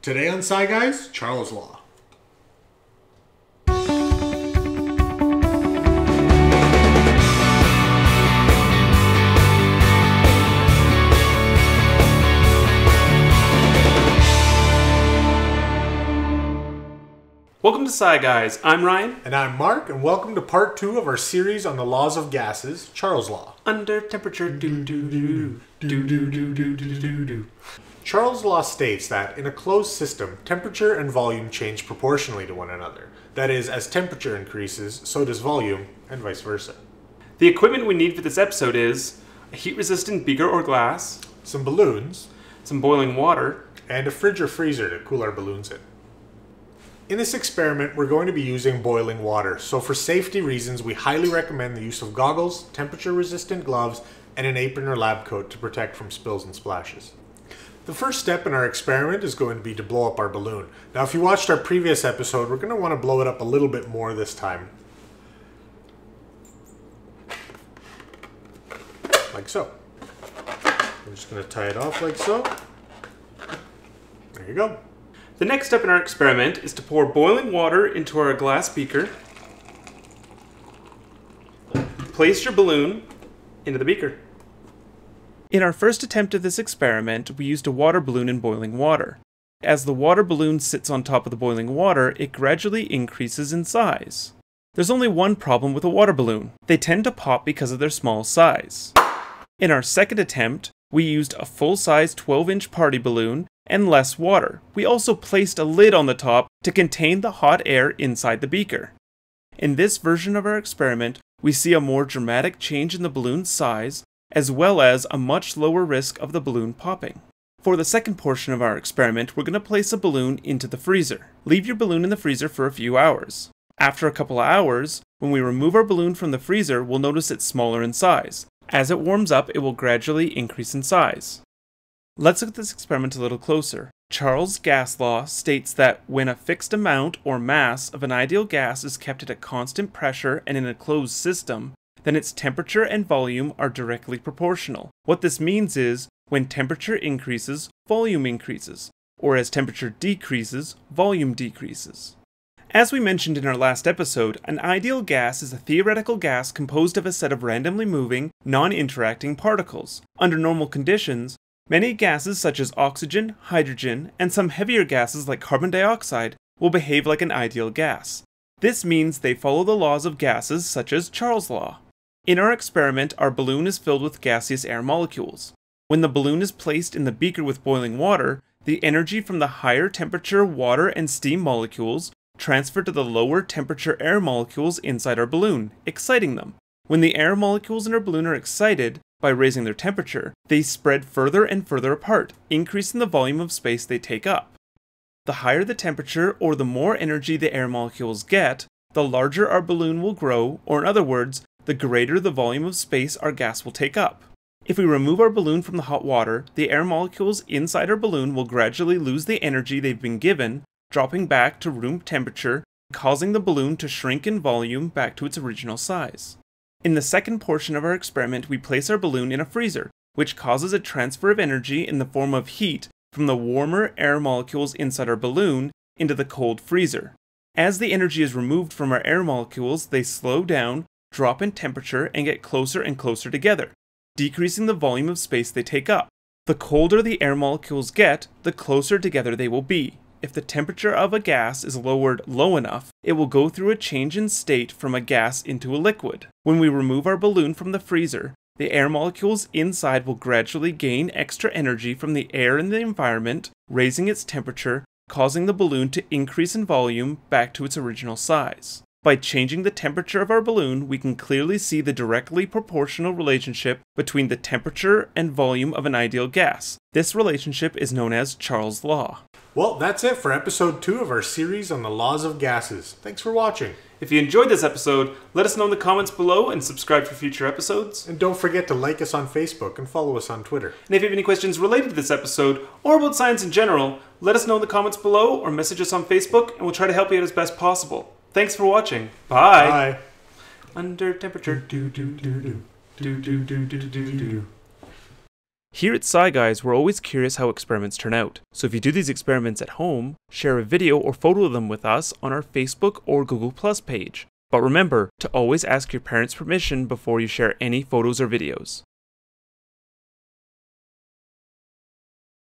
Today on Sci Guys, Charles Law. Welcome to Sci Guys. I'm Ryan. And I'm Mark, and welcome to part two of our series on the laws of gases, Charles Law. Under temperature, do do do do do do do do do do. Charles' law states that in a closed system, temperature and volume change proportionally to one another. That is, as temperature increases, so does volume, and vice versa. The equipment we need for this episode is a heat resistant beaker or glass, Some balloons, some boiling water, and a fridge or freezer to cool our balloons in. In this experiment, we're going to be using boiling water, so for safety reasons, we highly recommend the use of goggles, temperature resistant gloves, and an apron or lab coat to protect from spills and splashes. The first step in our experiment is going to be to blow up our balloon. Now, if you watched our previous episode, we're going to want to blow it up a little bit more this time. Like so. I'm just going to tie it off like so. There you go. The next step in our experiment is to pour boiling water into our glass beaker. Place your balloon into the beaker. In our first attempt at this experiment, we used a water balloon in boiling water. As the water balloon sits on top of the boiling water, it gradually increases in size. There's only one problem with a water balloon. They tend to pop because of their small size. In our second attempt, we used a full-size 12-inch party balloon and less water. We also placed a lid on the top to contain the hot air inside the beaker. In this version of our experiment, we see a more dramatic change in the balloon's size, as well as a much lower risk of the balloon popping. For the second portion of our experiment, we're going to place a balloon into the freezer. Leave your balloon in the freezer for a few hours. After a couple of hours, when we remove our balloon from the freezer, we'll notice it's smaller in size. As it warms up, it will gradually increase in size. Let's look at this experiment a little closer. Charles' gas law states that when a fixed amount or mass of an ideal gas is kept at a constant pressure and in a closed system, then its temperature and volume are directly proportional. What this means is when temperature increases, volume increases, or as temperature decreases, volume decreases. As we mentioned in our last episode, an ideal gas is a theoretical gas composed of a set of randomly moving, non interacting particles. Under normal conditions, many gases such as oxygen, hydrogen, and some heavier gases like carbon dioxide will behave like an ideal gas. This means they follow the laws of gases such as Charles' law. In our experiment, our balloon is filled with gaseous air molecules. When the balloon is placed in the beaker with boiling water, the energy from the higher temperature water and steam molecules transfer to the lower temperature air molecules inside our balloon, exciting them. When the air molecules in our balloon are excited, by raising their temperature, they spread further and further apart, increasing the volume of space they take up. The higher the temperature or the more energy the air molecules get, the larger our balloon will grow, or in other words, the greater the volume of space our gas will take up. If we remove our balloon from the hot water, the air molecules inside our balloon will gradually lose the energy they've been given, dropping back to room temperature, causing the balloon to shrink in volume back to its original size. In the second portion of our experiment, we place our balloon in a freezer, which causes a transfer of energy in the form of heat from the warmer air molecules inside our balloon into the cold freezer. As the energy is removed from our air molecules, they slow down, drop in temperature, and get closer and closer together, decreasing the volume of space they take up. The colder the air molecules get, the closer together they will be. If the temperature of a gas is lowered low enough, it will go through a change in state from a gas into a liquid. When we remove our balloon from the freezer, the air molecules inside will gradually gain extra energy from the air in the environment, raising its temperature, causing the balloon to increase in volume back to its original size. By changing the temperature of our balloon, we can clearly see the directly proportional relationship between the temperature and volume of an ideal gas. This relationship is known as Charles' law. Well, that's it for episode two of our series on the laws of gases. Thanks for watching. If you enjoyed this episode, let us know in the comments below and subscribe for future episodes. And don't forget to like us on Facebook and follow us on Twitter. And if you have any questions related to this episode or about science in general, let us know in the comments below or message us on Facebook and we'll try to help you out as best possible. Thanks for watching. Bye. Bye. Under temperature. Do, do, do, do. Do, do, do, do, do, do. Here at Sci Guys, we're always curious how experiments turn out. So if you do these experiments at home, share a video or photo of them with us on our Facebook or Google Plus page. But remember to always ask your parents' permission before you share any photos or videos.